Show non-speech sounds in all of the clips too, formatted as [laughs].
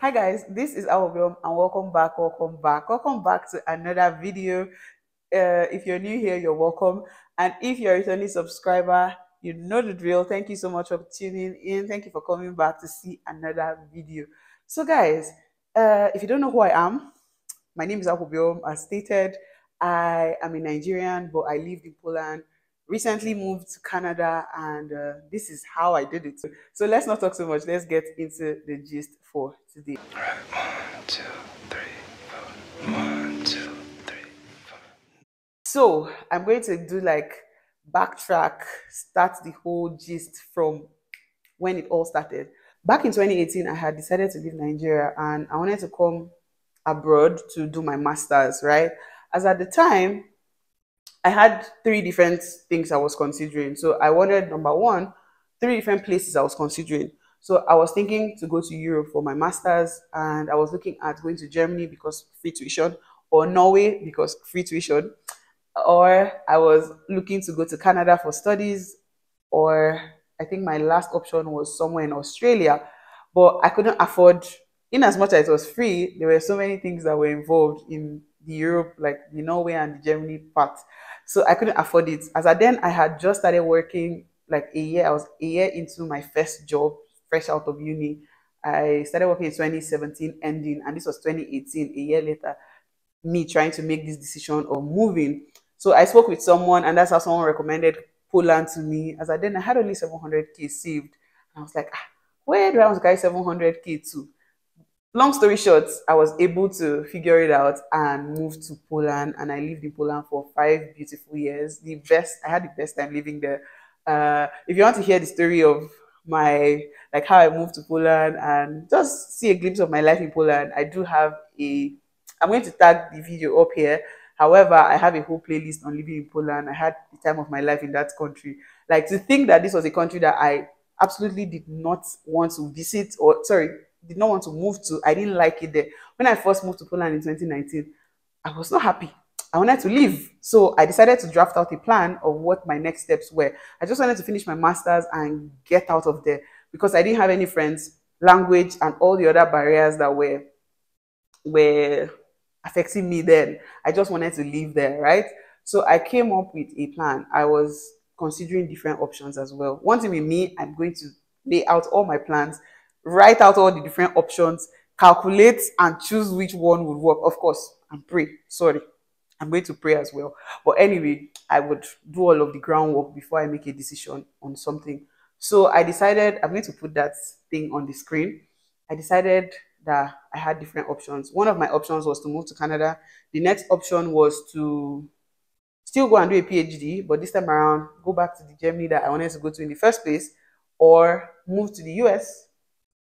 Hi guys, this is Awhobiwom and welcome back, welcome back, welcome back to another video. Uh, if you're new here, you're welcome. And if you're a returning subscriber, you know the drill. Thank you so much for tuning in. Thank you for coming back to see another video. So guys, uh, if you don't know who I am, my name is Awhobiwom. As stated, I am a Nigerian, but I lived in Poland recently moved to Canada, and uh, this is how I did it. So let's not talk so much. Let's get into the gist for today. All right, one, two, three, four. One, two, three, four. So I'm going to do like backtrack, start the whole gist from when it all started. Back in 2018, I had decided to leave Nigeria and I wanted to come abroad to do my master's, right? As at the time, I had three different things I was considering. So I wanted number one, three different places I was considering. So I was thinking to go to Europe for my master's, and I was looking at going to Germany because free tuition, or Norway because free tuition, or I was looking to go to Canada for studies, or I think my last option was somewhere in Australia, but I couldn't afford. In as much as it was free, there were so many things that were involved in the Europe, like the Norway and the Germany part. So I couldn't afford it. As I then I had just started working like a year. I was a year into my first job, fresh out of uni. I started working in 2017 ending, and this was 2018, a year later, me trying to make this decision of moving. So I spoke with someone, and that's how someone recommended Poland to me. As I then I had only 700k saved. And I was like, ah, where do I want to carry 700k to? Long story short, I was able to figure it out and move to Poland. And I lived in Poland for five beautiful years. The best, I had the best time living there. Uh, if you want to hear the story of my, like how I moved to Poland and just see a glimpse of my life in Poland, I do have a, I'm going to tag the video up here. However, I have a whole playlist on living in Poland. I had the time of my life in that country. Like to think that this was a country that I absolutely did not want to visit or sorry did not want to move to. I didn't like it there. When I first moved to Poland in 2019, I was not happy. I wanted to leave. So I decided to draft out a plan of what my next steps were. I just wanted to finish my master's and get out of there because I didn't have any friends, language, and all the other barriers that were were affecting me then. I just wanted to leave there, right? So I came up with a plan. I was considering different options as well. One thing with me, I'm going to lay out all my plans write out all the different options, calculate and choose which one would work. Of course, and pray. Sorry, I'm going to pray as well. But anyway, I would do all of the groundwork before I make a decision on something. So I decided I'm going to put that thing on the screen. I decided that I had different options. One of my options was to move to Canada. The next option was to still go and do a PhD, but this time around, go back to the Germany that I wanted to go to in the first place, or move to the US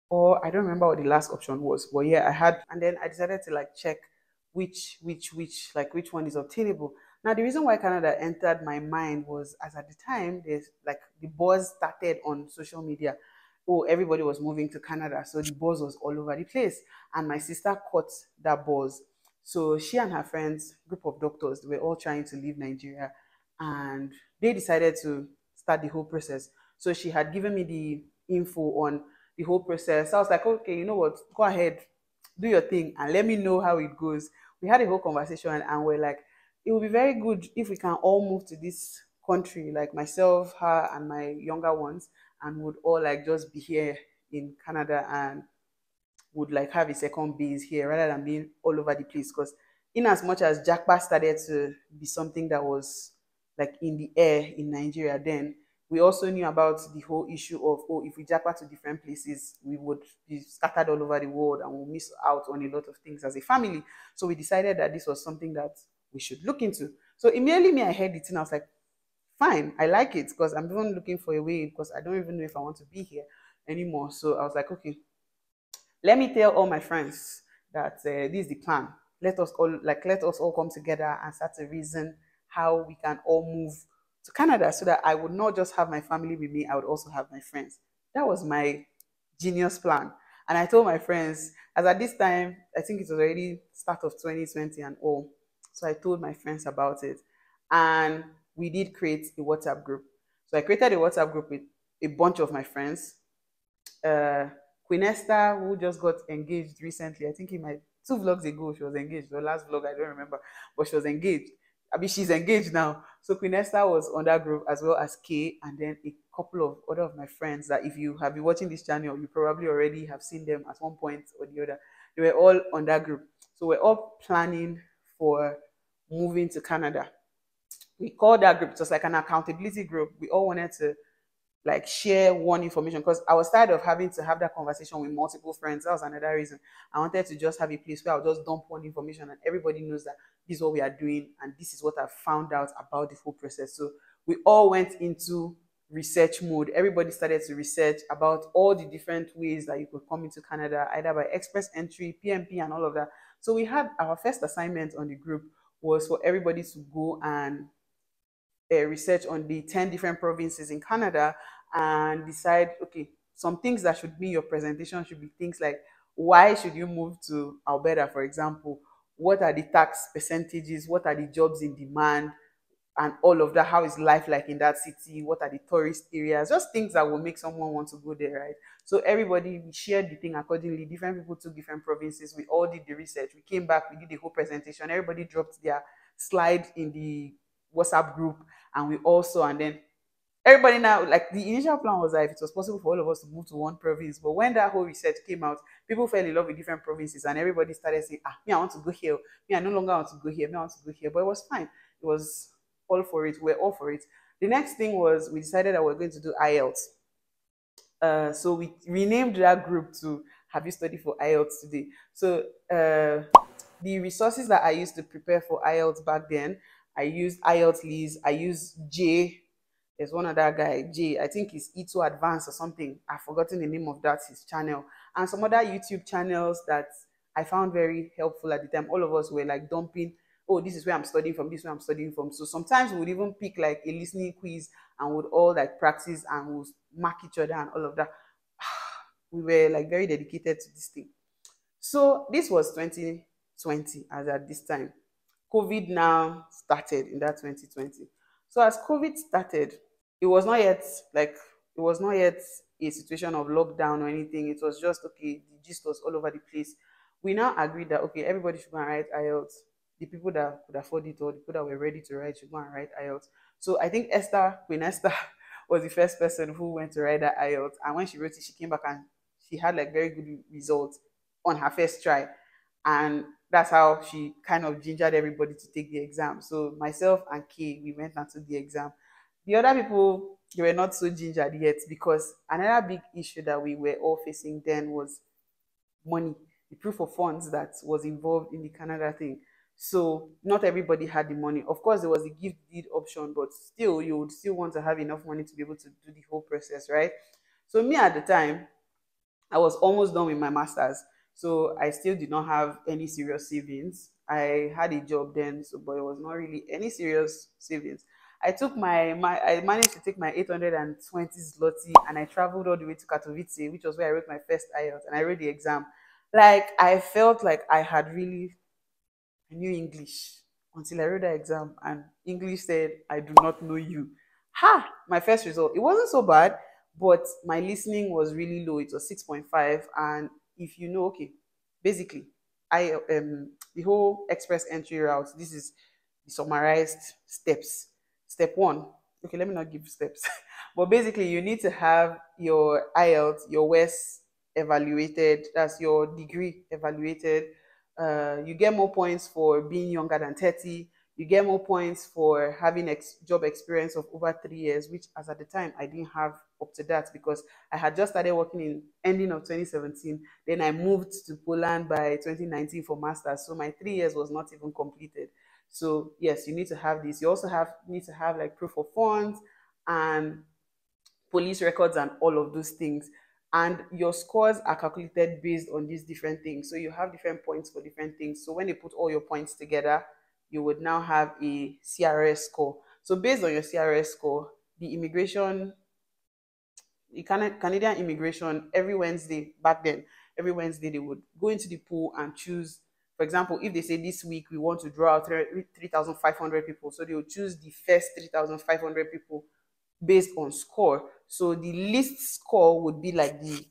or I don't remember what the last option was, but yeah, I had, and then I decided to like check which, which, which, like which one is obtainable. Now, the reason why Canada entered my mind was as at the time, there's like the buzz started on social media. Oh, everybody was moving to Canada. So the buzz was all over the place. And my sister caught that buzz. So she and her friends, group of doctors, they were all trying to leave Nigeria. And they decided to start the whole process. So she had given me the info on the whole process. I was like, okay, you know what? Go ahead, do your thing, and let me know how it goes. We had a whole conversation, and we're like, it would be very good if we can all move to this country, like myself, her, and my younger ones, and would all like just be here in Canada and would like have a second base here rather than being all over the place. Because in as much as Japa started to be something that was like in the air in Nigeria then, we also knew about the whole issue of, oh, if we japa to different places, we would be scattered all over the world and we'll miss out on a lot of things as a family. So we decided that this was something that we should look into. So immediately me, I heard it and I was like, fine, I like it because I'm even looking for a way because I don't even know if I want to be here anymore. So I was like, okay, let me tell all my friends that uh, this is the plan. Let us all like let us all come together and start to reason how we can all move to Canada so that I would not just have my family with me, I would also have my friends. That was my genius plan. And I told my friends, as at this time, I think it was already start of 2020 and all. So I told my friends about it. And we did create a WhatsApp group. So I created a WhatsApp group with a bunch of my friends, uh, Queen Esther, who just got engaged recently, I think in my two vlogs ago, she was engaged. The last vlog, I don't remember, but she was engaged. I mean, she's engaged now. So Queen Esther was on that group as well as Kay, and then a couple of other of my friends that if you have been watching this channel, you probably already have seen them at one point or the other. They were all on that group. So we're all planning for moving to Canada. We called that group, was like an accountability group. We all wanted to like share one information because I was tired of having to have that conversation with multiple friends. That was another reason. I wanted to just have a place where I'll just dump one information and everybody knows that this is what we are doing and this is what I found out about the whole process. So we all went into research mode. Everybody started to research about all the different ways that you could come into Canada, either by express entry, PNP, and all of that. So we had our first assignment on the group was for everybody to go and uh, research on the 10 different provinces in Canada and decide, okay, some things that should be your presentation should be things like why should you move to Alberta, for example? What are the tax percentages? What are the jobs in demand? And all of that. How is life like in that city? What are the tourist areas? Just things that will make someone want to go there, right? So everybody we shared the thing accordingly. Different people took different provinces. We all did the research. We came back, we did the whole presentation. Everybody dropped their slide in the WhatsApp group and we also and then everybody now like the initial plan was that if it was possible for all of us to move to one province but when that whole research came out people fell in love with different provinces and everybody started saying ah me i want to go here. Me i no longer want to go here. Me i want to go here. But it was fine. It was all for it. We are all for it. The next thing was we decided that we are going to do ielts. Uh, so we renamed that group to have you studied for ielts today? So uh, the resources that i used to prepare for ielts back then I use IELTS Liz. I use J. There's one other guy, J. I think he's E2 Advanced or something. I've forgotten the name of that, his channel. And some other YouTube channels that I found very helpful at the time. All of us were like dumping, oh, this is where I'm studying from, this is where I'm studying from. So sometimes we would even pick like a listening quiz and would all like practice and would mark each other and all of that. [sighs] we were like very dedicated to this thing. So this was 2020 as at this time. COVID now started in that 2020. So as COVID started, it was not yet like it was not yet a situation of lockdown or anything. It was just okay, the gist was all over the place. We now agreed that okay, everybody should go and write IELTS. The people that could afford it or the people that were ready to write should go and write IELTS. So I think Esther, [laughs] Queen Esther, was the first person who went to write that IELTS. And when she wrote it, she came back and she had like very good results on her first try. And that's how she kind of gingered everybody to take the exam. So myself and Kay, we went and took the exam. The other people, they were not so gingered yet because another big issue that we were all facing then was money, the proof of funds that was involved in the Canada thing. So not everybody had the money. Of course, there was a gift deed option, but still, you would still want to have enough money to be able to do the whole process, right? So me at the time, I was almost done with my master's. So I still did not have any serious savings. I had a job then, so but it was not really any serious savings. I took my, my I managed to take my 820 zloty and I traveled all the way to Katowice, which was where I wrote my first IELTS and I wrote the exam. Like I felt like I had really I knew English until I wrote the exam and English said, I do not know you. Ha! My first result. It wasn't so bad, but my listening was really low. It was 6.5 and if you know, okay, basically, I um the whole express entry route. This is the summarized steps. Step one. Okay, let me not give steps, [laughs] but basically, you need to have your IELTS, your WES evaluated. That's your degree evaluated. Uh, you get more points for being younger than 30 you get more points for having ex- job experience of over three years, which as at the time I didn't have up to that because I had just started working in ending of 2017. Then I moved to Poland by 2019 for masters, so my three years was not even completed. So yes, you need to have this. You also have need to have like proof of funds and police records and all of those things. And your scores are calculated based on these different things. So you have different points for different things. So when you put all your points together, you would now have a CRS score. So based on your CRS score, the immigration, Canadian immigration, every Wednesday back then, every Wednesday they would go into the pool and choose. For example, if they say this week we want to draw out 3,500 people, so they would choose the first 3,500 people based on score. So the least score would be like the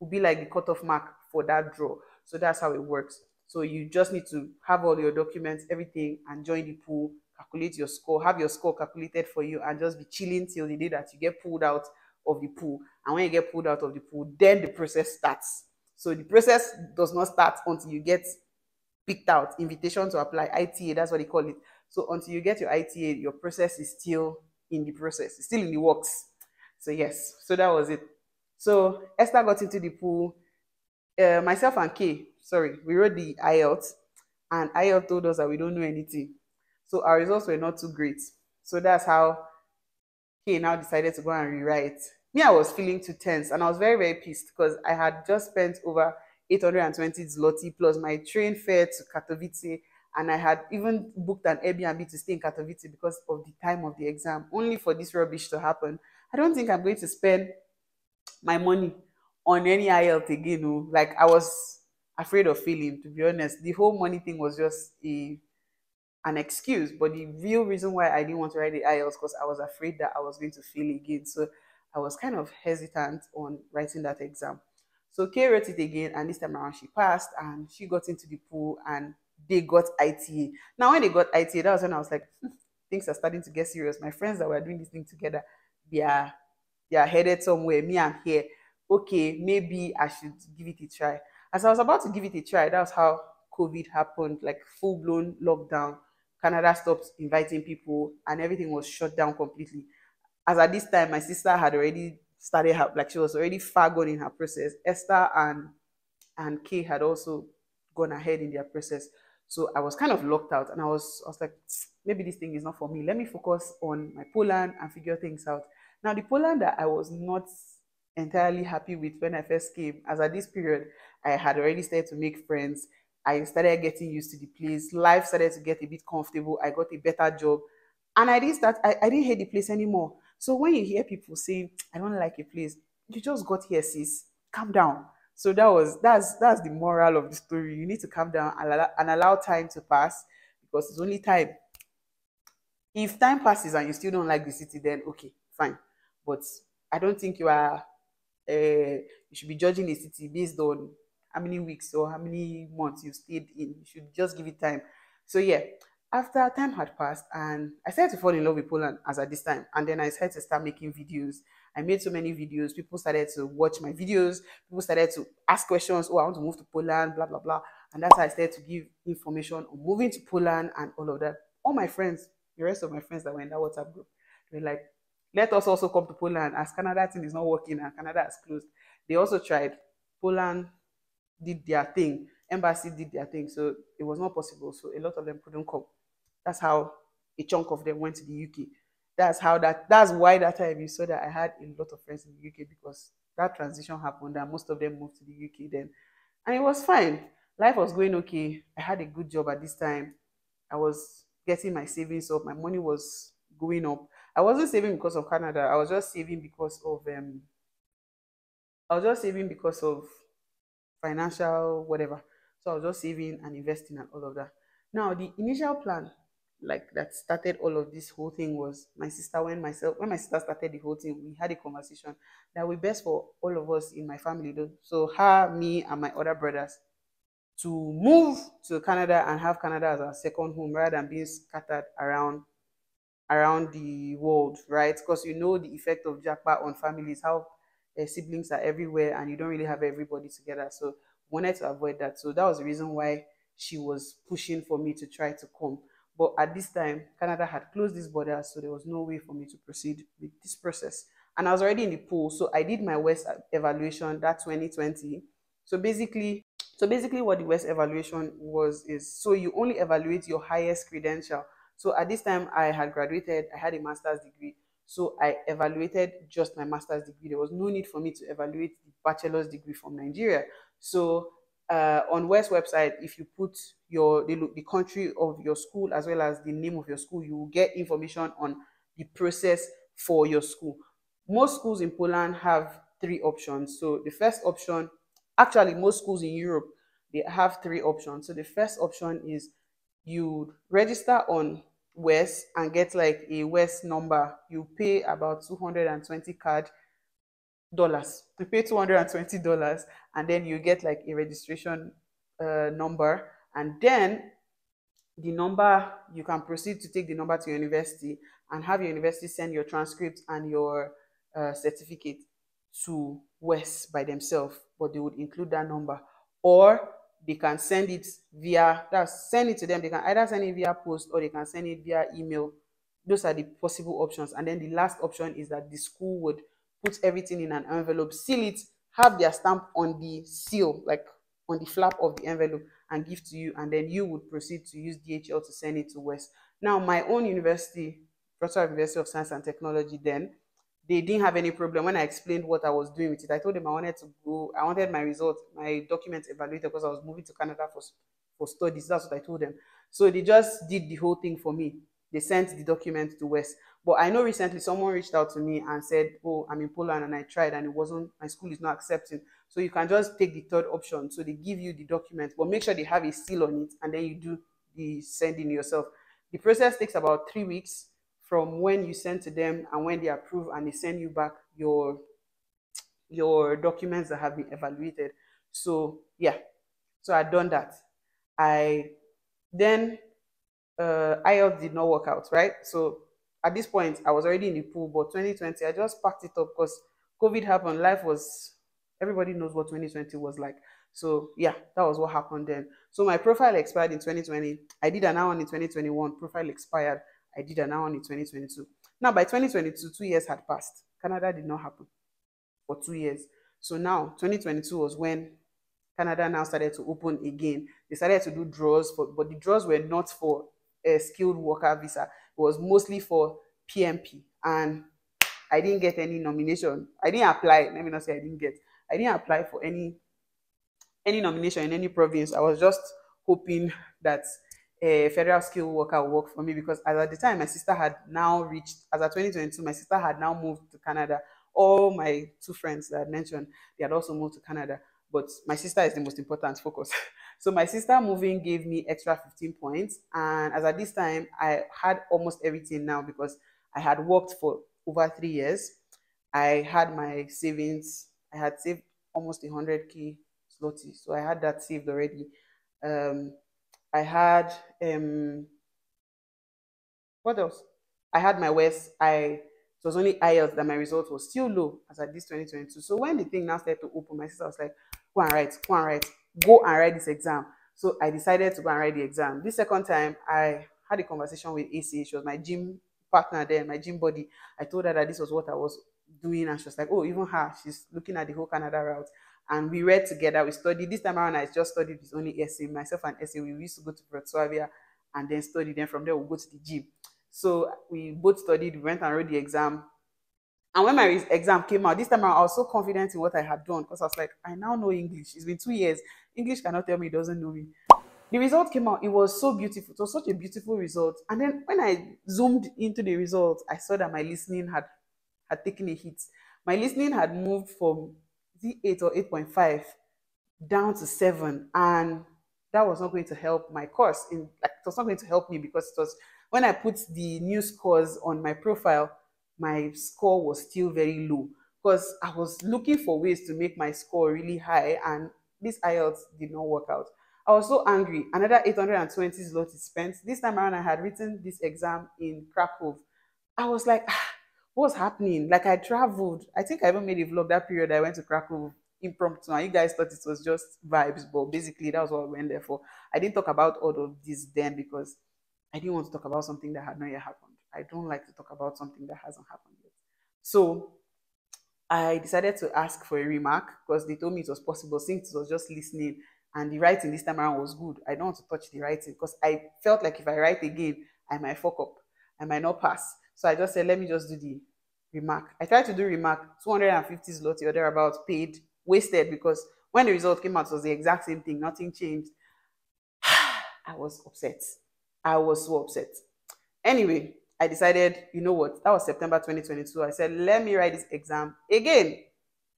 would be like the cutoff mark for that draw. So that's how it works. So you just need to have all your documents, everything, and join the pool, calculate your score, have your score calculated for you, and just be chilling till the day that you get pulled out of the pool. And when you get pulled out of the pool, then the process starts. So the process does not start until you get picked out, invitation to apply, ITA, that's what they call it. So until you get your ITA, your process is still in the process, it's still in the works. So yes, so that was it. So Esther got into the pool. Uh, myself and Kay, sorry, we wrote the IELTS, and IELTS told us that we don't know anything. So our results were not too great. So that's how Kay now decided to go and rewrite. Me, I was feeling too tense, and I was very, very pissed because I had just spent over 820 zloty plus my train fare to Katowice, and I had even booked an Airbnb to stay in Katowice because of the time of the exam, only for this rubbish to happen. I don't think I'm going to spend my money on any IELTS again. No. Like I was afraid of failing, to be honest. The whole money thing was just a an excuse, but the real reason why I didn't want to write the IELTS because I was afraid that I was going to fail again. So I was kind of hesitant on writing that exam. So Kay wrote it again, and this time around she passed and she got into the pool and they got ITA. Now, when they got ITA, that was when I was like, hmm, things are starting to get serious. My friends that were doing this thing together, they are they are headed somewhere. Me, I'm here. Okay, maybe I should give it a try. As I was about to give it a try, that was how COVID happened, like full blown lockdown. Canada stopped inviting people and everything was shut down completely. As at this time, my sister had already started her, like she was already far gone in her process. Esther and and Kay had also gone ahead in their process. So I was kind of locked out and I was, I was like, maybe this thing is not for me. Let me focus on my Poland and figure things out. Now, the Poland that I was not entirely happy with when I first came, as at this period, I had already started to make friends. I started getting used to the place. Life started to get a bit comfortable. I got a better job. And I didn't start, I, I didn't hate the place anymore. So when you hear people saying, I don't like a place, you just got here, sis. Calm down. So that was that's that's the moral of the story. You need to calm down and allow, and allow time to pass because it's only time. If time passes and you still don't like the city, then okay, fine. But I don't think you are uh, you should be judging a city based on how many weeks or how many months you stayed in. You should just give it time. So yeah, after time had passed and I started to fall in love with Poland as at this time, and then I started to start making videos. I made so many videos. People started to watch my videos. People started to ask questions. Oh, I want to move to Poland, blah blah blah. And that's how I started to give information on moving to Poland and all of that. All my friends, the rest of my friends that were in that WhatsApp group, they were like, let us also come to Poland as Canada thing is not working and Canada has closed. They also tried. Poland did their thing. Embassy did their thing. So it was not possible. So a lot of them couldn't come. That's how a chunk of them went to the UK. That's how that that's why that time you saw that I had a lot of friends in the UK because that transition happened and most of them moved to the UK then. And it was fine. Life was going okay. I had a good job at this time. I was getting my savings up. My money was going up. I wasn't saving because of Canada. I was just saving because of um I was just saving because of financial whatever. So I was just saving and investing and all of that. Now the initial plan, like that started all of this whole thing was my sister when myself when my sister started the whole thing, we had a conversation that we best for all of us in my family though. So her, me, and my other brothers to move to Canada and have Canada as our second home rather than being scattered around around the world, right? Because you know the effect of Japa on families, how uh, siblings are everywhere and you don't really have everybody together. So wanted to avoid that. So that was the reason why she was pushing for me to try to come. But at this time, Canada had closed these borders, so there was no way for me to proceed with this process. And I was already in the pool, so I did my WES evaluation that 2020. So basically, so basically what the WES evaluation was is so you only evaluate your highest credential. So at this time I had graduated, I had a master's degree. So I evaluated just my master's degree. There was no need for me to evaluate the bachelor's degree from Nigeria. So uh, on WES website, if you put your the, the country of your school as well as the name of your school, you will get information on the process for your school. Most schools in Poland have three options. So the first option Actually, most schools in Europe, they have three options. So the first option is you register on WES and get like a WES number. You pay about 220 CAD dollars. You pay two hundred and twenty dollars, and then you get like a registration uh, number, and then the number you can proceed to take the number to your university and have your university send your transcript and your uh, certificate to WES by themselves, but they would include that number, or they can send it via that's send it to them. They can either send it via post or they can send it via email. Those are the possible options. And then the last option is that the school would put everything in an envelope, seal it, have their stamp on the seal, like on the flap of the envelope, and give to you. And then you would proceed to use DHL to send it to WES. Now, my own university, Wrocław University of Science and Technology, then they didn't have any problem when I explained what I was doing with it. I told them I wanted to go, I wanted my results, my documents evaluated because I was moving to Canada for, for studies. That's what I told them. So they just did the whole thing for me. They sent the document to WES. But I know recently someone reached out to me and said, Oh, I'm in Poland and I tried and it wasn't, my school is not accepting. So you can just take the third option. So they give you the document, but make sure they have a seal on it and then you do the sending yourself. The process takes about three weeks from when you send to them and when they approve and they send you back your your documents that have been evaluated. So yeah, so I'd done that. I then uh, IELTS did not work out, right? So at this point, I was already in the pool, but 2020, I just packed it up because COVID happened. Life was, everybody knows what 2020 was like. So yeah, that was what happened then. So my profile expired in 2020. I did an hour in 2021. Profile expired. I did an hour in 2022. Now, by 2022, two years had passed. Canada did not happen for two years. So now, 2022 was when Canada now started to open again. They started to do draws, for, but the draws were not for a skilled worker visa. It was mostly for PNP. And I didn't get any nomination. I didn't apply. Let me not say I didn't get. I didn't apply for any any nomination in any province. I was just hoping that a federal skilled worker work for me because at the time my sister had now reached as at 2022 my sister had now moved to canada. All my two friends that i mentioned they had also moved to canada. But my sister is the most important focus. [laughs] So my sister moving gave me extra 15 points. And as at this time i had almost everything now because i had worked for over three years. I had my savings i had saved almost 100k zloty. So i had that saved already. Um, I had um what else? I had my WES. I it was only IELTS that my result was still low as at this 2022. So when the thing now started to open, my sister was like, go and write, go and write, go and write this exam. So I decided to go and write the exam. This second time, I had a conversation with AC. She was my gym partner there, my gym buddy. I told her that this was what I was doing, and she was like, "Oh, even her, she's looking at the whole Canada route." And we read together. We studied. This time around, I just studied with only Essie. Myself and Essie, we used to go to Wroclavia and then study. Then from there, we we'll go to the gym. So we both studied. We went and wrote the exam. And when my exam came out, this time around, I was so confident in what I had done because I was like, I now know English. It's been two years. English cannot tell me it doesn't know me. The result came out. It was so beautiful. It was such a beautiful result. And then when I zoomed into the result, I saw that my listening had had taken a hit. My listening had moved from 8 or 8.5 down to 7. And that was not going to help my course. In, like, it was not going to help me because it was when I put the new scores on my profile, my score was still very low because I was looking for ways to make my score really high, and this IELTS did not work out. I was so angry. Another 820 zloty spent. This time around, I had written this exam in Krakow. I was like, ah, what's happening? Like I traveled. I think I even made a vlog that period. I went to Krakow impromptu, and you guys thought it was just vibes, but basically that was what I went there for. I didn't talk about all of this then because I didn't want to talk about something that had not yet happened. I don't like to talk about something that hasn't happened yet. So I decided to ask for a remark because they told me it was possible since it was just listening and the writing this time around was good. I don't want to touch the writing because I felt like if I write again, I might fuck up. I might not pass. So I just said, let me just do the remark. I tried to do remark, 250 zloty or thereabouts paid, wasted because when the result came out, it was the exact same thing, nothing changed. [sighs] I was upset. I was so upset. Anyway, I decided, you know what, that was September 2022. I said, let me write this exam again.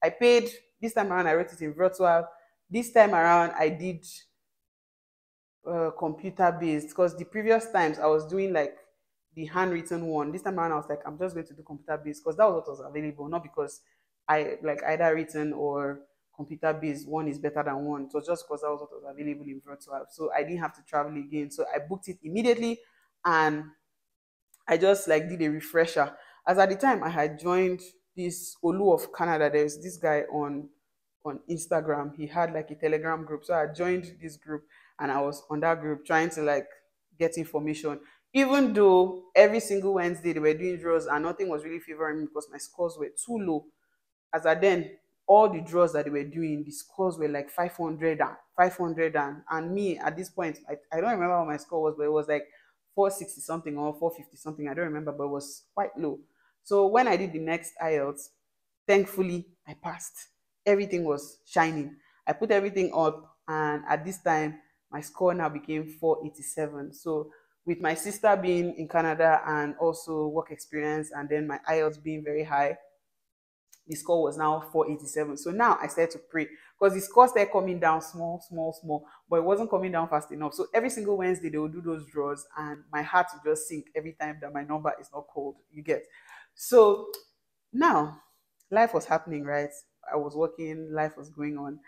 I paid, this time around, I wrote it in Wrocław. This time around, I did uh, computer based because the previous times I was doing like the handwritten one. This time around, I was like, I'm just going to do computer based because that was what was available, not because I like either written or computer based, one is better than one. So just because that was what was available in Wrocław. So I didn't have to travel again. So I booked it immediately and I just like did a refresher. As at the time I had joined this Olu of Canada, there's this guy on on Instagram. He had like a Telegram group. So I joined this group and I was on that group trying to like get information. Even though every single Wednesday they were doing draws and nothing was really favoring me because my scores were too low. As I then all the draws that they were doing, the scores were like 500 and 500 and, and me at this point, I, I don't remember what my score was, but it was like 460 something or 450 something. I don't remember, but it was quite low. So when I did the next IELTS, thankfully I passed. Everything was shining. I put everything up, and at this time, my score now became 487. So with my sister being in Canada and also work experience, and then my IELTS being very high, the score was now 487. So now I started to pray because the score started coming down small, small, small, but it wasn't coming down fast enough. So every single Wednesday they would do those draws, and my heart would just sink every time that my number is not called. You get. So now life was happening, right? I was working, life was going on.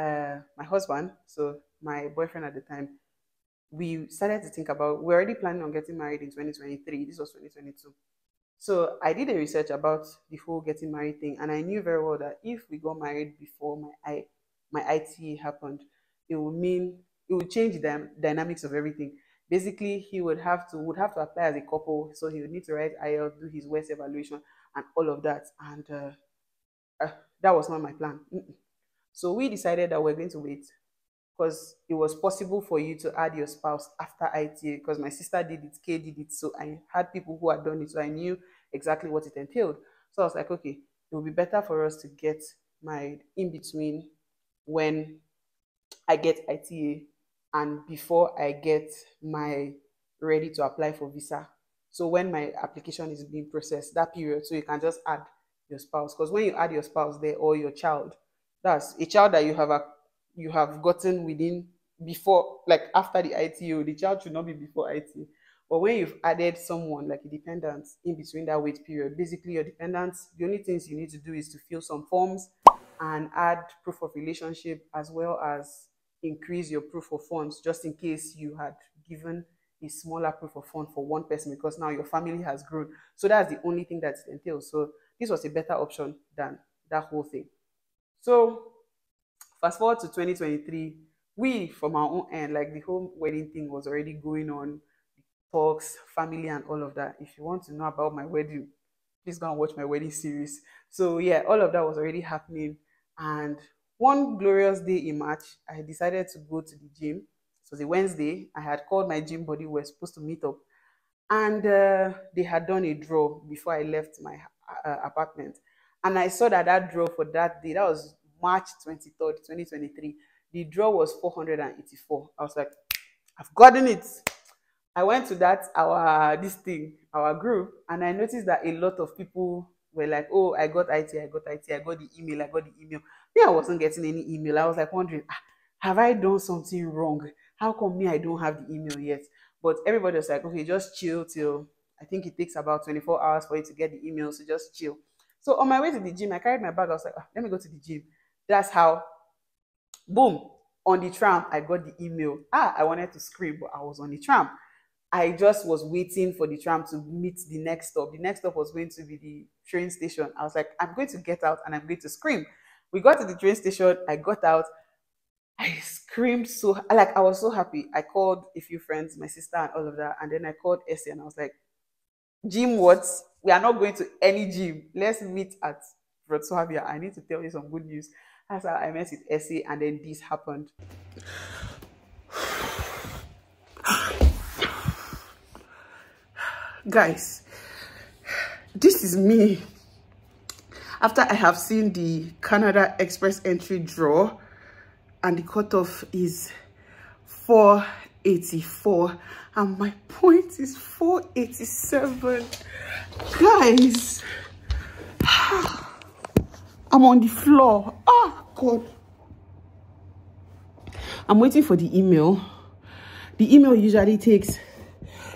Uh, my husband, so my boyfriend at the time, we started to think about we're already planning on getting married in 2023. This was 2022 so I did a research about the whole getting married thing, and I knew very well that if we got married before my I, my IT happened, it would mean it would change the dynamics of everything. Basically, he would have to would have to apply as a couple, so he would need to write IELTS, do his WES evaluation, and all of that. And uh, uh, that was not my plan. Mm-mm. So we decided that we're going to wait because it was possible for you to add your spouse after ITA because my sister did it, Kay did it. So I had people who had done it, so I knew exactly what it entailed. So I was like, okay, it would be better for us to get married in between when I get ITA and before I get my ready to apply for visa. So when my application is being processed, that period, so you can just add your spouse. Because when you add your spouse there or your child, that's a child that you have a you have gotten within before, like after the ITA, the child should not be before IT. But when you've added someone like a dependent in between that wait period, basically your dependents, the only things you need to do is to fill some forms and add proof of relationship as well as increase your proof of funds just in case you had given a smaller proof of fund for one person because now your family has grown. So that's the only thing that entails. So this was a better option than that whole thing. So Fast forward to 2023, we from our own end, like the whole wedding thing was already going on, talks, family, and all of that. If you want to know about my wedding, please go and watch my wedding series. So yeah, all of that was already happening. And one glorious day in March, I decided to go to the gym. So a Wednesday. I had called my gym buddy. We were supposed to meet up, and uh, they had done a draw before I left my uh, apartment. And I saw that that draw for that day, that was March 23rd, 2023. The draw was 484. I was like, I've gotten it. I went to that our this thing, our group, and I noticed that a lot of people were like, "Oh, I got IT, I got IT, I got the email, I got the email." Me, I wasn't getting any email. I was like wondering, ah, have I done something wrong? How come me I don't have the email yet? But everybody was like, "Okay, just chill till I think it takes about 24 hours for you to get the email, so just chill." So on my way to the gym, I carried my bag. I was like, ah, "Let me go to the gym." That's how, boom, on the tram, I got the email. Ah, I wanted to scream, but I was on the tram. I just was waiting for the tram to meet the next stop. The next stop was going to be the train station. I was like, I'm going to get out and I'm going to scream. We got to the train station. I got out. I screamed so like I was so happy. I called a few friends, my sister and all of that, and then I called Essie and I was like, "Gym, what? We are not going to any gym. Let's meet at Wroclavia. I need to tell you some good news." That's how I met with Essie, and then this happened. Guys, this is me. After I have seen the Canada Express entry draw, and the cutoff is 484, and my point is 487. Guys, [sighs] ah. I'm on the floor. Ah, God. I'm waiting for the email. The email usually takes,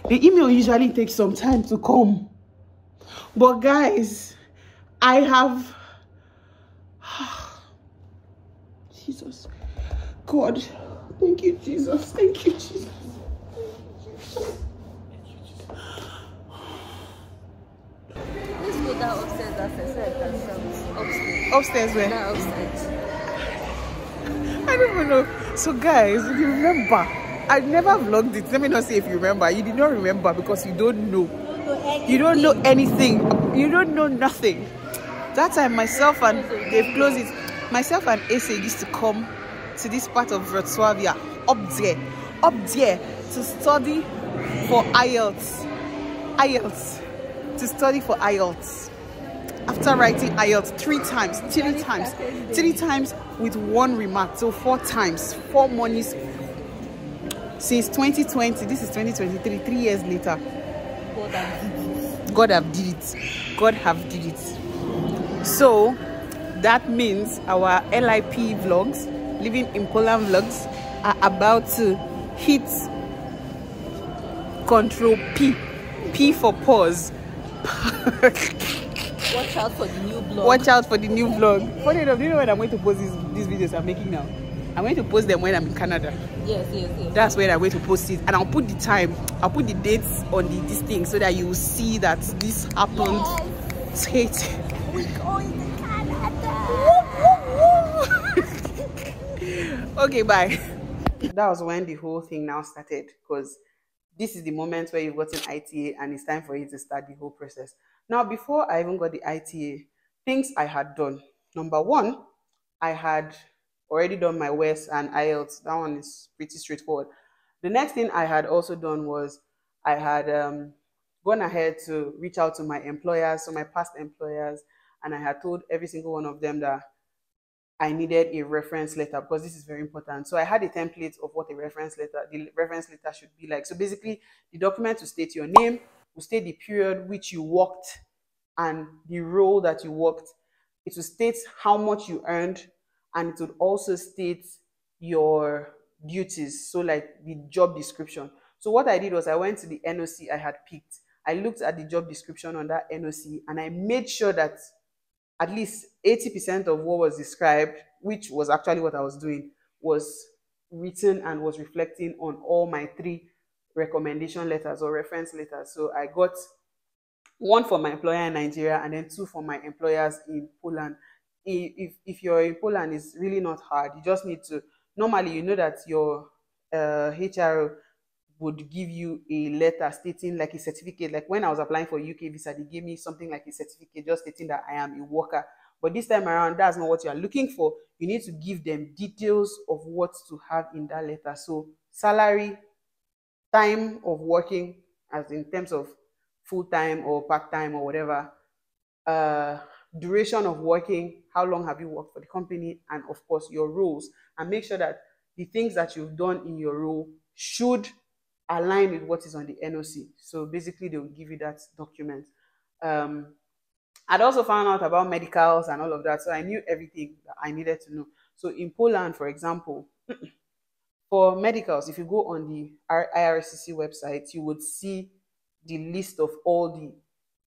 the email usually takes some time to come. But guys, I have [sighs] Jesus. God, thank you, Jesus. Thank you, Jesus. Let's go down upstairs after so I can shout. Upstairs. Where? Down upstairs. I don't even know. So, guys, if you remember, I never vlogged it. Let me not say if you remember. You did not remember because you don't know. You don't know anything. You don't know nothing. That time, myself and they've closed it. Myself and Asa used to come to this part of Wroclavia, up there, up there, to study for IELTS. IELTS. To study for IELTS. After writing IELTS three times, three times, three times with one remark. So four times, four monies. Since 2020, this is 2023, three years later. God have did it. God have did it. So that means our LIP vlogs, living in Poland vlogs, are about to hit control P. P for pause. [laughs] Watch out for the new blog. Watch out for the new vlog. Funny enough, do you know when I'm going to post these, these videos I'm making now? I'm going to post them when I'm in Canada. Yes, yes, yes. That's where I'm going to post it. And I'll put the time, I'll put the dates on the this thing so that you will see that this happened. Yes. We're going to Canada. [laughs] okay, bye. That was when the whole thing now started because this is the moment where you've gotten ITA and it's time for you to start the whole process. Now, before I even got the ITA, things I had done. Number one, I had already done my WES and IELTS. That one is pretty straightforward. The next thing I had also done was I had um, gone ahead to reach out to my employers, so my past employers, and I had told every single one of them that I needed a reference letter because this is very important. So I had a template of what a reference letter, the reference letter should be like. So basically, the document to state your name, will state the period which you worked and the role that you worked. It will state how much you earned, and it would also state your duties. So like the job description. So what I did was I went to the NOC I had picked. I looked at the job description on that NOC and I made sure that at least 80% of what was described, which was actually what I was doing, was written and was reflecting on all my three recommendation letters or reference letters. So I got one for my employer in Nigeria and then two for my employers in Poland. If, if you're in Poland, it's really not hard. You just need to, normally, you know that your uh, HR would give you a letter stating like a certificate. Like when I was applying for UK visa, they gave me something like a certificate just stating that I am a worker. But this time around, that's not what you are looking for. You need to give them details of what to have in that letter. So salary, time of working, as in terms of full time or part time or whatever, uh, duration of working, how long have you worked for the company, and of course your roles, and make sure that the things that you've done in your role should align with what is on the NOC. So basically, they will give you that document. Um, I'd also found out about medicals and all of that, so I knew everything that I needed to know. So in Poland, for example, [clears throat] for medicals, if you go on the IRCC website, you would see the list of all the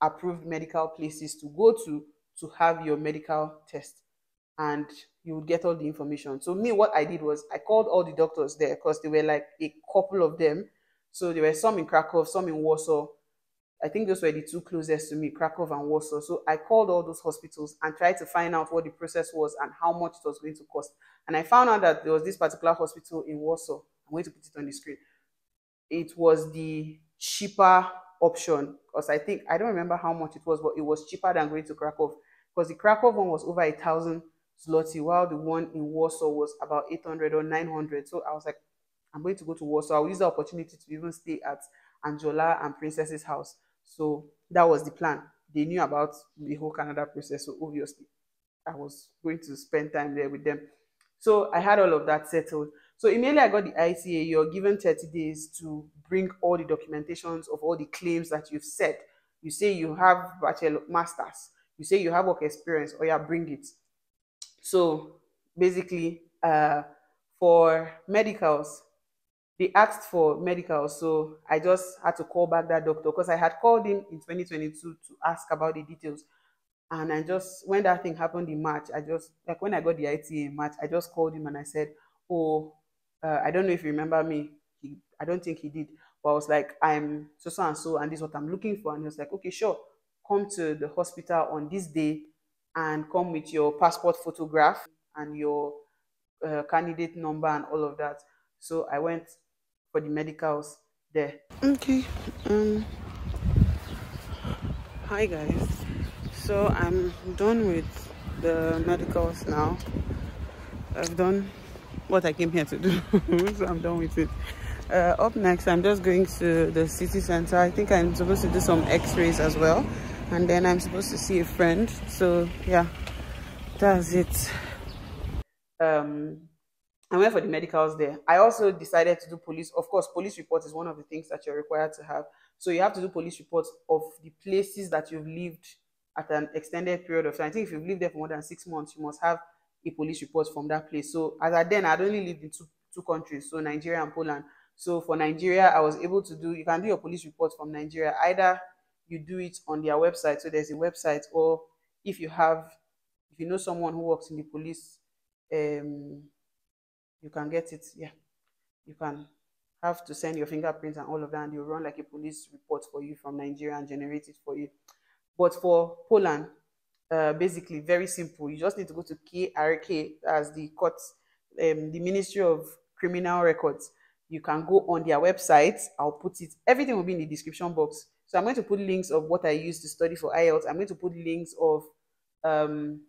approved medical places to go to to have your medical test and you would get all the information. So me, what I did was I called all the doctors there because there were like a couple of them. So there were some in Krakow, some in Warsaw. I think those were the two closest to me, Krakow and Warsaw. So I called all those hospitals and tried to find out what the process was and how much it was going to cost. And I found out that there was this particular hospital in Warsaw. I'm going to put it on the screen. It was the cheaper option because I think I don't remember how much it was, but it was cheaper than going to Krakow because the Krakow one was over a thousand zloty, while the one in Warsaw was about 800 or 900. So I was like, I'm going to go to Warsaw. I'll use the opportunity to even stay at Angela and Princess's house. So that was the plan. They knew about the whole Canada process, so obviously I was going to spend time there with them. So I had all of that settled. So immediately I got the ITA, you're given 30 days to bring all the documentations of all the claims that you've said. You say you have bachelor masters, you say you have work experience, or yeah, bring it. So basically, uh, for medicals, they asked for medical, So I just had to call back that doctor because I had called him in 2022 to ask about the details. And I just, when that thing happened in March, I just, like when I got the ITA in March, I just called him and I said, Oh, uh, I don't know if you remember me. He, I don't think he did. But I was like, I'm so so and so, and this is what I'm looking for. And he was like, Okay, sure. Come to the hospital on this day and come with your passport photograph and your uh, candidate number and all of that. So I went for the medicals there. Okay. Um. Hi guys. So I'm done with the medicals now. I've done what I came here to do, [laughs] so I'm done with it. Uh, up next, I'm just going to the city center. I think I'm supposed to do some x-rays as well. And then I'm supposed to see a friend. So yeah, that's it. Um, I went for the medicals there. I also decided to do police. Of course, police report is one of the things that you're required to have. So you have to do police reports of the places that you've lived at an extended period of time. I think if you've lived there for more than six months, you must have a police report from that place. So as I then, I'd only lived in two, two countries, so Nigeria and Poland. So for Nigeria, I was able to do, you can do your police report from Nigeria. Either you do it on their website, so there's a website, or if you have, if you know someone who works in the police, um, you can get it. Yeah, you can have to send your fingerprints and all of that, and they'll run like a police report for you from Nigeria and generate it for you. But for Poland, uh, basically very simple. You just need to go to KRK, as the court, um, the Ministry of Criminal Records. You can go on their website. I'll put it. Everything will be in the description box. So I'm going to put links of what I used to study for IELTS. I'm going to put links of um,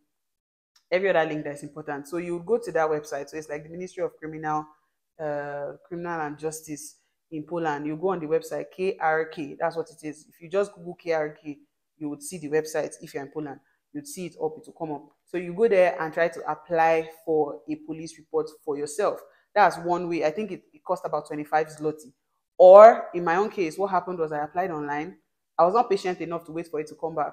every other link that's important. So you go to that website. So it's like the Ministry of Criminal, uh, Criminal and Justice in Poland. You go on the website KRK. That's what it is. If you just Google KRK, you would see the website. If you're in Poland, you'd see it up. It will come up. So you go there and try to apply for a police report for yourself. That's one way. I think it, it cost about 25 zloty. Or in my own case, what happened was I applied online. I was not patient enough to wait for it to come back.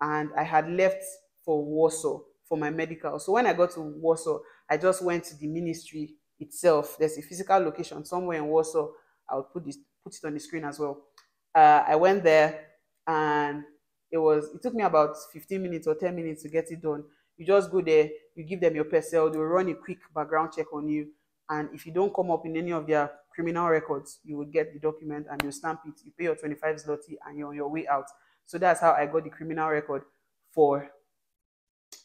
And I had left for Warsaw for my medical. So when I got to Warsaw, I just went to the ministry itself. There's a physical location somewhere in Warsaw. I'll put this put it on the screen as well. Uh, I went there and it was it took me about 15 minutes or 10 minutes to get it done. You just go there, you give them your parcel, they'll run a quick background check on you. And if you don't come up in any of their criminal records, you will get the document and you stamp it. You pay your 25 zloty and you're on your way out. So that's how I got the criminal record for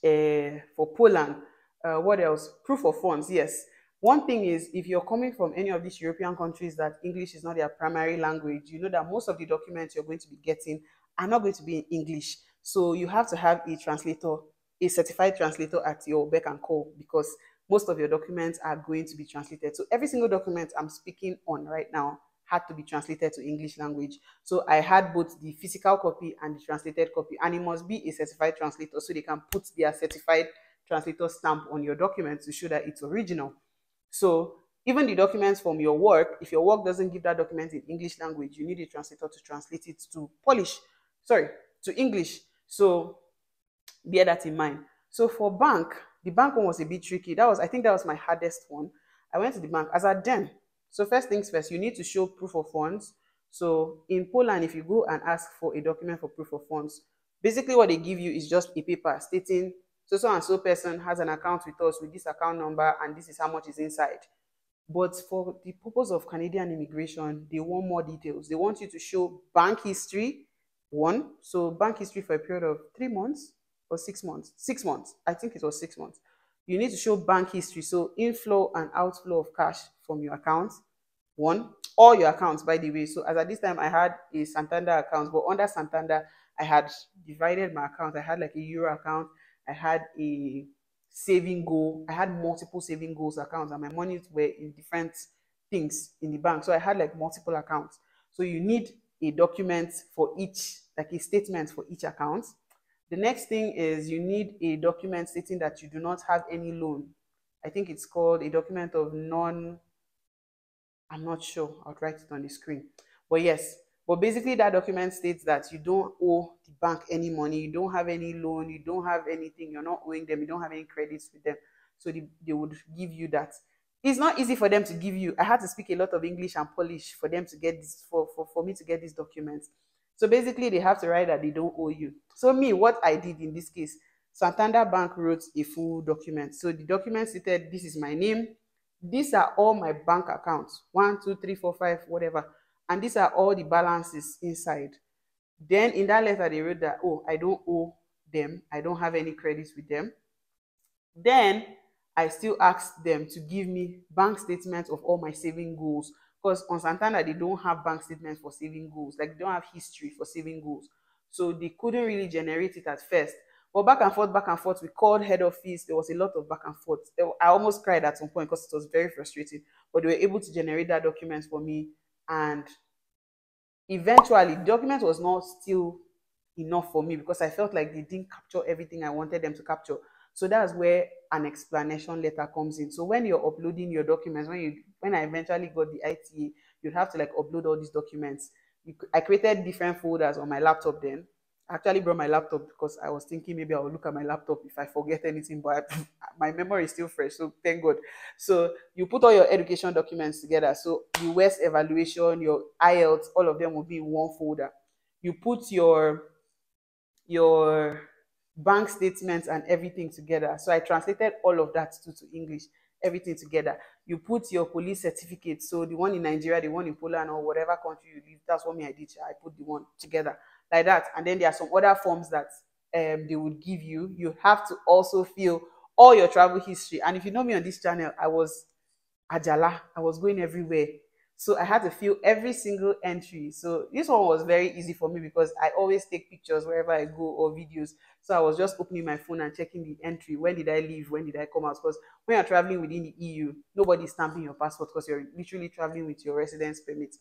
for Poland. Uh, what else? Proof of funds. Yes. One thing is, if you're coming from any of these European countries that English is not their primary language, you know that most of the documents you're going to be getting are not going to be in English. So you have to have a translator, a certified translator at your beck and call because most of your documents are going to be translated. So every single document I'm speaking on right now had to be translated to English language. So I had both the physical copy and the translated copy, and it must be a certified translator so they can put their certified translator stamp on your document to show that it's original. So even the documents from your work, if your work doesn't give that document in English language, you need a translator to translate it to Polish, sorry, to English. So bear that in mind. So for bank, the bank one was a bit tricky. That was, I think that was my hardest one. I went to the bank as a then. So first things first, you need to show proof of funds. So in Poland, if you go and ask for a document for proof of funds, basically what they give you is just a paper stating so so and so person has an account with us with this account number and this is how much is inside. But for the purpose of Canadian immigration, they want more details. They want you to show bank history, one. So bank history for a period of three months or six months. Six months. I think it was six months. You need to show bank history. So inflow and outflow of cash from your account. One. All your accounts, by the way. So as at this time, I had a Santander account, but under Santander, I had divided my account. I had like a Euro account. I had a saving goal. I had multiple saving goals accounts, and my monies were in different things in the bank. So I had like multiple accounts. So you need a document for each, like a statement for each account. The next thing is you need a document stating that you do not have any loan. I think it's called a document of non, I'm not sure. I'll write it on the screen. But yes, but basically that document states that you don't owe the bank any money, you don't have any loan, you don't have anything, you're not owing them, you don't have any credits with them. So they, they would give you that. It's not easy for them to give you. I had to speak a lot of English and Polish for them to get this, for, for, for me to get these documents. So basically, they have to write that they don't owe you. So me, what I did in this case, Santander Bank wrote a full document. So the document stated, this is my name. These are all my bank accounts. One, two, three, four, five, whatever. And these are all the balances inside. Then in that letter, they wrote that, oh, I don't owe them. I don't have any credits with them. Then I still asked them to give me bank statements of all my saving goals. Because on Santander, they don't have bank statements for saving goals. Like they don't have history for saving goals. So they couldn't really generate it at first. But back and forth, back and forth, we called head office. There was a lot of back and forth. I almost cried at some point because it was very frustrating. But they were able to generate that document for me. And eventually, the document was not still enough for me because I felt like they didn't capture everything I wanted them to capture. So that's where an explanation letter comes in. So when you're uploading your documents, when you when I eventually got the ITA, you'd have to like upload all these documents. I created different folders on my laptop then. I actually brought my laptop because I was thinking maybe I'll look at my laptop if I forget anything, but I, [laughs] my memory is still fresh, so thank God. So you put all your education documents together. So WES evaluation, your IELTS, all of them will be in one folder. You put your your bank statements and everything together. So I translated all of that to, to English, everything together. You put your police certificate, so the one in Nigeria, the one in Poland, or whatever country you live, that's what me I did. I put the one together like that. And then there are some other forms that um, they would give you. You have to also fill all your travel history. And if you know me on this channel, I was Ajala, I was going everywhere. So I had to fill every single entry. So this one was very easy for me because I always take pictures wherever I go or videos. So I was just opening my phone and checking the entry. When did I leave? When did I come out? Because when you're traveling within the EU, nobody's stamping your passport because you're literally traveling with your residence permit.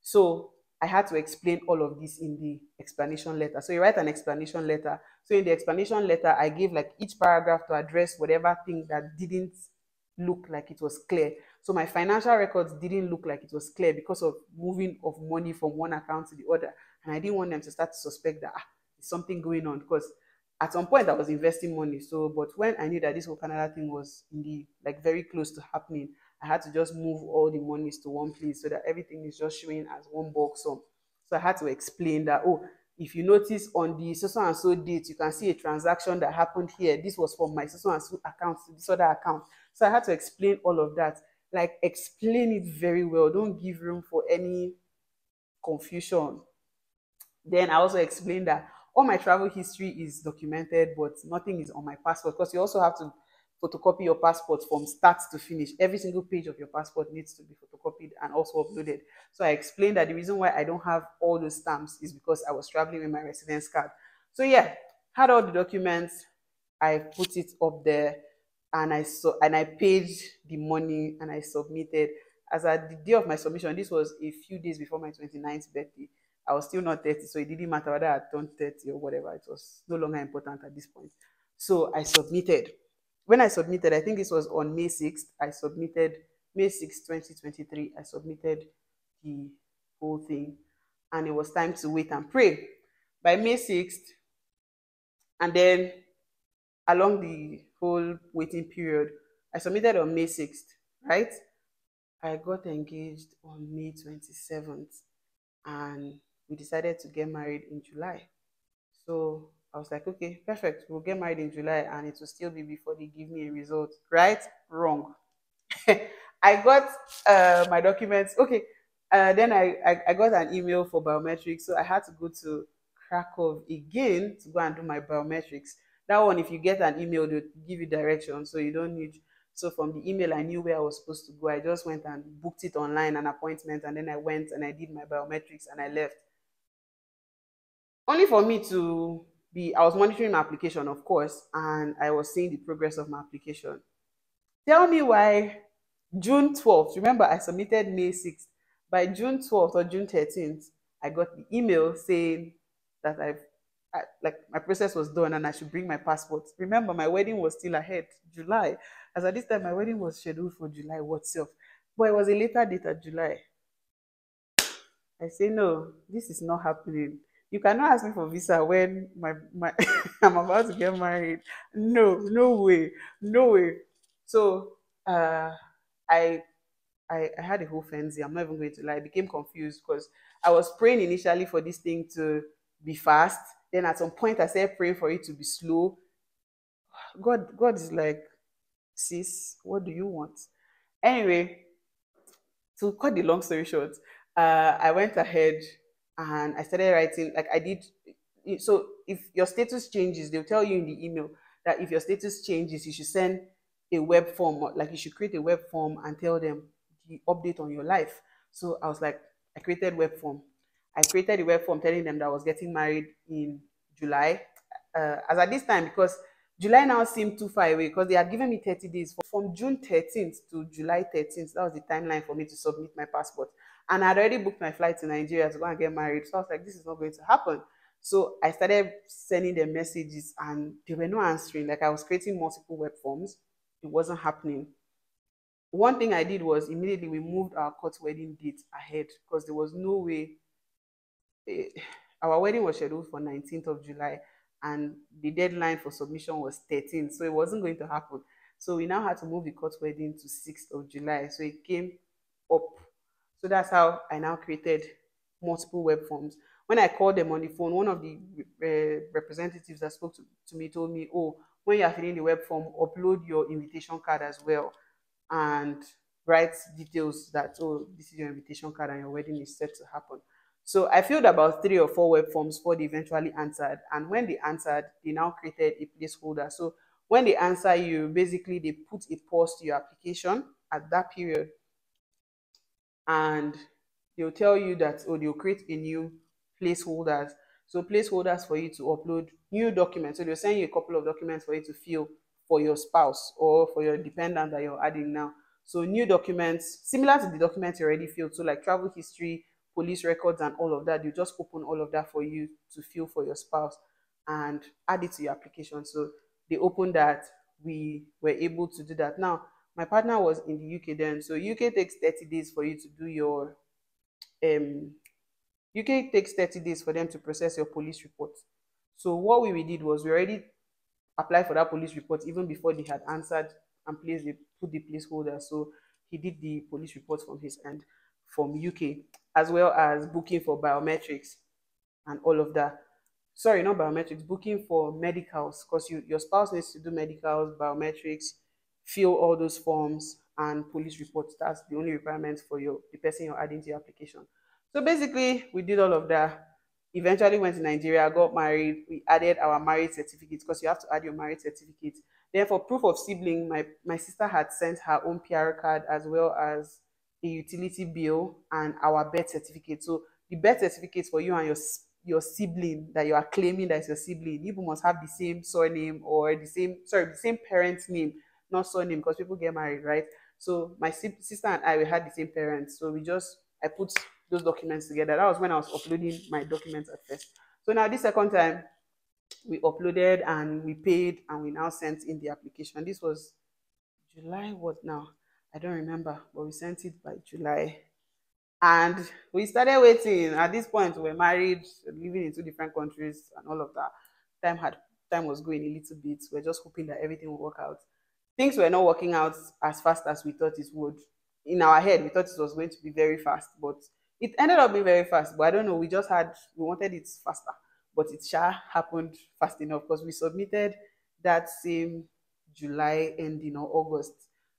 So I had to explain all of this in the explanation letter. So you write an explanation letter. So in the explanation letter, I gave like each paragraph to address whatever thing that didn't look like it was clear. So my financial records didn't look like it was clear because of moving of money from one account to the other. And I didn't want them to start to suspect that ah, something going on because at some point I was investing money. So, but when I knew that this whole Canada thing was indeed like very close to happening, I had to just move all the monies to one place so that everything is just showing as one box sum. So I had to explain that, oh, if you notice on the so and so date, you can see a transaction that happened here. This was from my so and so account to this other account. So I had to explain all of that like explain it very well don't give room for any confusion then i also explained that all my travel history is documented but nothing is on my passport because you also have to photocopy your passport from start to finish every single page of your passport needs to be photocopied and also uploaded so i explained that the reason why i don't have all those stamps is because i was traveling with my residence card so yeah had all the documents i put it up there and I saw and I paid the money and I submitted. As at the day of my submission, this was a few days before my 29th birthday. I was still not 30, so it didn't matter whether I turned 30 or whatever. It was no longer important at this point. So I submitted. When I submitted, I think this was on May 6th, I submitted May 6th, 2023, I submitted the whole thing. And it was time to wait and pray. By May 6th, and then along the whole waiting period. I submitted on May 6th, right? I got engaged on May 27th and we decided to get married in July. So I was like, okay, perfect. We'll get married in July and it will still be before they give me a result. Right? Wrong. [laughs] I got uh, my documents. Okay. Uh, then I, I, I got an email for biometrics. So I had to go to Krakow again to go and do my biometrics. That one, if you get an email, they'll give you directions, so you don't need. So from the email, I knew where I was supposed to go. I just went and booked it online, an appointment, and then I went and I did my biometrics and I left. Only for me to be, I was monitoring my application, of course, and I was seeing the progress of my application. Tell me why June 12th, remember I submitted May 6th. By June 12th or June 13th, I got the email saying that I've I, like my process was done and I should bring my passport. Remember, my wedding was still ahead, July. As at this time, my wedding was scheduled for July itself, but it was a later date at July. I say no, this is not happening. You cannot ask me for visa when my, my [laughs] I'm about to get married. No, no way, no way. So uh, I I, I had a whole frenzy. I'm not even going to lie. I became confused because I was praying initially for this thing to be fast. Then at some point, I started praying for it to be slow. God, God is like, sis, what do you want? Anyway, to cut the long story short, uh, I went ahead and I started writing. Like I did. So if your status changes, they'll tell you in the email that if your status changes, you should send a web form. Like you should create a web form and tell them the update on your life. So I was like, I created web form. I created a web form telling them that I was getting married in July. Uh, as at this time, because July now seemed too far away because they had given me 30 days from June 13th to July 13th. That was the timeline for me to submit my passport. And I'd already booked my flight to Nigeria to go and get married. So I was like, this is not going to happen. So I started sending them messages and they were not answering. Like I was creating multiple web forms. It wasn't happening. One thing I did was immediately we moved our court wedding date ahead because there was no way. Eh, our wedding was scheduled for 19th of July and the deadline for submission was 13th. So it wasn't going to happen. So we now had to move the court wedding to 6th of July. So it came up. So that's how I now created multiple web forms. When I called them on the phone, one of the uh, representatives that spoke to, to me told me, oh, when you're filling the web form, upload your invitation card as well and write details that, oh, this is your invitation card and your wedding is set to happen. So I filled about three or four web forms they eventually answered. And when they answered, they now created a placeholder. So when they answer you, basically they put a pause to your application at that period. And they'll tell you that, oh, they'll create a new placeholders. So placeholders for you to upload new documents. So they'll send you a couple of documents for you to fill for your spouse or for your dependent that you're adding now. So new documents, similar to the documents you already filled. So like travel history, police records and all of that. You just open all of that for you to fill for your spouse and add it to your application. So they opened that. We were able to do that. Now, my partner was in the UK then. So UK takes 30 days for you to do your um UK takes 30 days for them to process your police report. So what we did was we already applied for that police report even before they had answered and placed the, put the placeholder. So he did the police report from his end from UK, as well as booking for biometrics and all of that. Sorry, not biometrics, booking for medicals, because you, your spouse needs to do medicals, biometrics, fill all those forms, and police reports. That's the only requirements for your the person you're adding to your application. So basically, we did all of that. Eventually went to Nigeria, got married. We added our marriage certificate because you have to add your marriage certificate. Then for proof of sibling, my, my sister had sent her own PR card as well as a utility bill and our birth certificate. So the birth certificate for you and your your sibling that you are claiming that is your sibling, you must have the same surname or the same sorry the same parent's name, not surname because people get married, right? So my sister and I we had the same parents, so we just I put those documents together. That was when I was uploading my documents at first. So now this second time, we uploaded and we paid and we now sent in the application. This was July, what now? I don't remember, but we sent it by July. And we started waiting. At this point, we were married, living in two different countries and all of that. Time had time was going a little bit. We we're just hoping that everything would work out. Things were not working out as fast as we thought it would. In our head, we thought it was going to be very fast, but it ended up being very fast, but I don't know. We just had we wanted it faster, but it sure happened fast enough because we submitted that same July ending or August.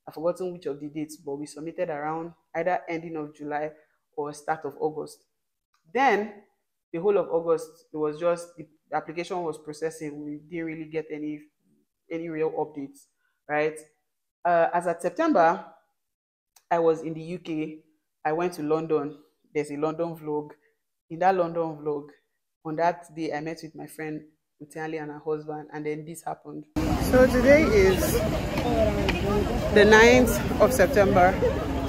I've forgotten which of the dates, but we submitted around either ending of July or start of August. Then the whole of August, it was just the application was processing. We didn't really get any any real updates, right? Uh, as at September, I was in the UK. I went to London there's a London vlog. In that London vlog, on that day, I met with my friend Utiali and her husband, and then this happened. So today is the 9th of September,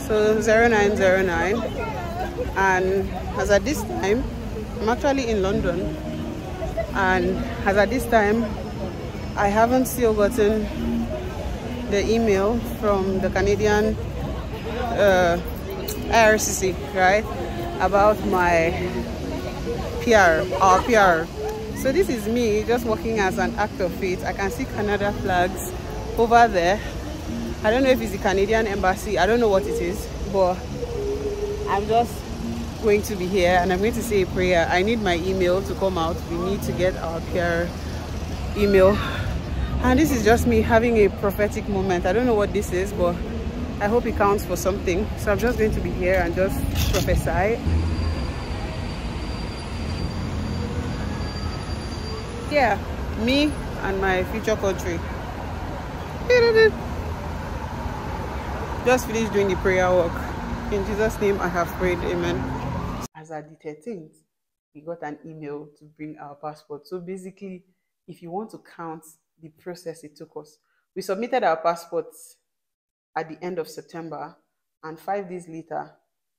so 0909, and as at this time, I'm actually in London, and as at this time, I haven't still gotten the email from the Canadian uh, IRCC, right? about my PR or PR. So this is me just working as an act of faith. I can see Canada flags over there. I don't know if it's the Canadian embassy. I don't know what it is. but I'm just going to be here and I'm going to say a prayer. I need my email to come out. We need to get our PR email. And this is just me having a prophetic moment. I don't know what this is, but I hope it counts for something. So I'm just going to be here and just prophesy. Yeah, me and my future country. Just finished doing the prayer work. In Jesus' name, I have prayed. Amen. As at the 13th, we got an email to bring our passport. So basically, if you want to count the process it took us, we submitted our passports at the end of September, and five days later,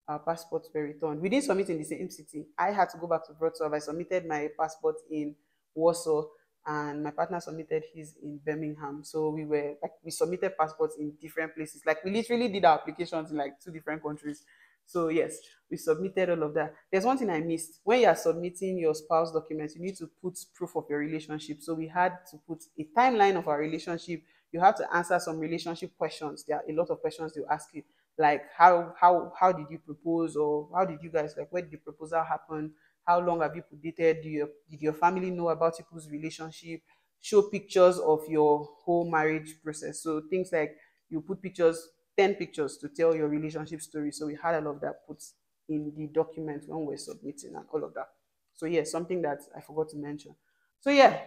our passports were returned. We didn't submit in the same city. I had to go back to Wrocław. I submitted my passport in Warsaw, and my partner submitted his in Birmingham. So we were like we submitted passports in different places. Like we literally did our applications in like two different countries. So yes, we submitted all of that. There's one thing I missed. When you are submitting your spouse documents, you need to put proof of your relationship. So we had to put a timeline of our relationship. You have to answer some relationship questions. There are a lot of questions they'll ask you, like how how how did you propose or how did you guys like where did the proposal happen? How long have you dated? Do your, did your family know about people's relationship? Show pictures of your whole marriage process. So things like you put pictures, 10 pictures to tell your relationship story. So we had a lot of that put in the document when we're submitting and all of that. So yeah, something that I forgot to mention. So yeah,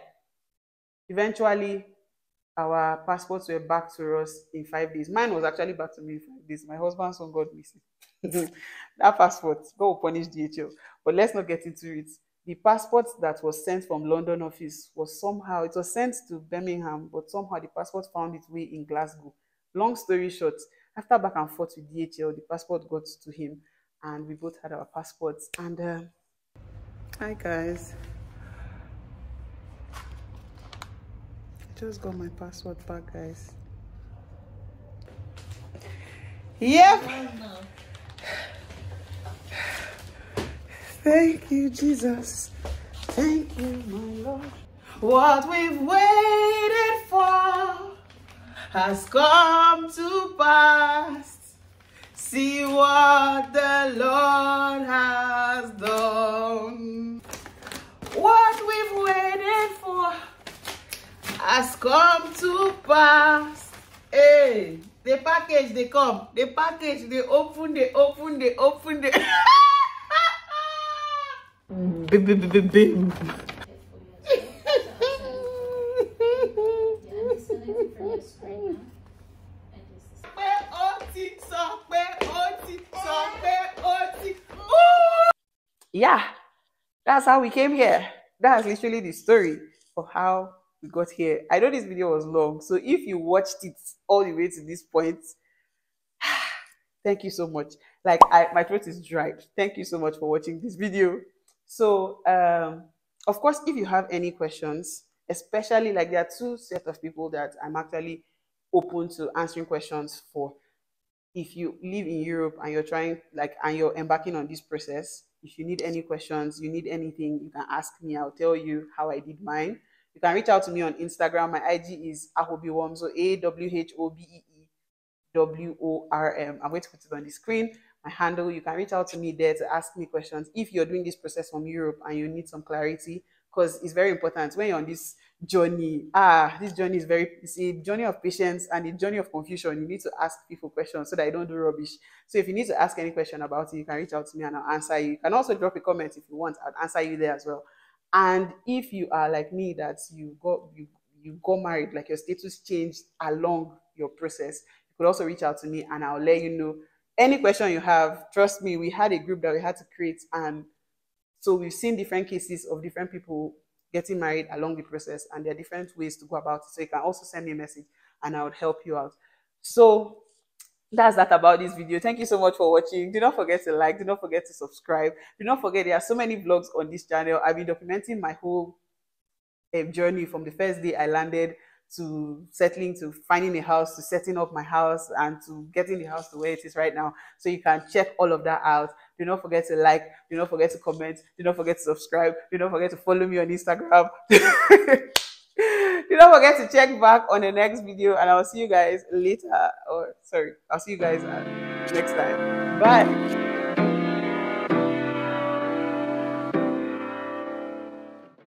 eventually our passports were back to us in five days. Mine was actually back to me in five days. My husband's son got missing. [laughs] that passport, God will punish DHL. But let's not get into it. The passport that was sent from London office was somehow, it was sent to Birmingham, but somehow the passport found its way in Glasgow. Long story short, after back and forth with DHL, the passport got to him and we both had our passports. And uh, hi guys. I just got my passport back, guys. Yep. Thank you, Jesus. Thank you, my Lord. What we've waited for has come to pass. See what the Lord has done. What we've waited for has come to pass. Hey, the package they come. The package they open, they open, they open, they [laughs] sọ pé ó ti. Ooh! Yeah, that's how we came here. That's literally the story of how we got here. I know this video was long, so if you watched it all the way to this point, [sighs] thank you so much. Like I, my throat is dried. Thank you so much for watching this video. So, um, of course, if you have any questions, especially like there are two set of people that I'm actually open to answering questions for. If you live in Europe and you're trying like and you're embarking on this process, if you need any questions, you need anything, you can ask me. I'll tell you how I did mine. You can reach out to me on Instagram. My IG is Awhobeeworm, so A W H O B E E W O R M. I'm going to put it on the screen. My handle, you can reach out to me there to ask me questions if you're doing this process from Europe and you need some clarity, because it's very important when you're on this journey. Ah, this journey is very, it's a journey of patience and a journey of confusion. You need to ask people questions so that you don't do rubbish. So if you need to ask any question about it, you can reach out to me and I'll answer you. You can also drop a comment if you want. I'll answer you there as well. And if you are like me, that you got you you got married, like your status changed along your process, you could also reach out to me and I'll let you know any question you have. Trust me, we had a group that we had to create, and so we've seen different cases of different people getting married along the process, and there are different ways to go about it. So you can also send me a message and I would help you out. So that's that about this video. Thank you so much for watching. Do not forget to like, do not forget to subscribe. Do not forget there are so many vlogs on this channel. I've been documenting my whole um, journey from the first day I landed to settling to finding a house to setting up my house and to getting the house to where it is right now. So you can check all of that out. Do not forget to like, do not forget to comment, do not forget to subscribe, do not forget to follow me on Instagram. [laughs] do not forget to check back on the next video and I'll see you guys later or sorry, I'll see you guys. Uh, next time. Bye.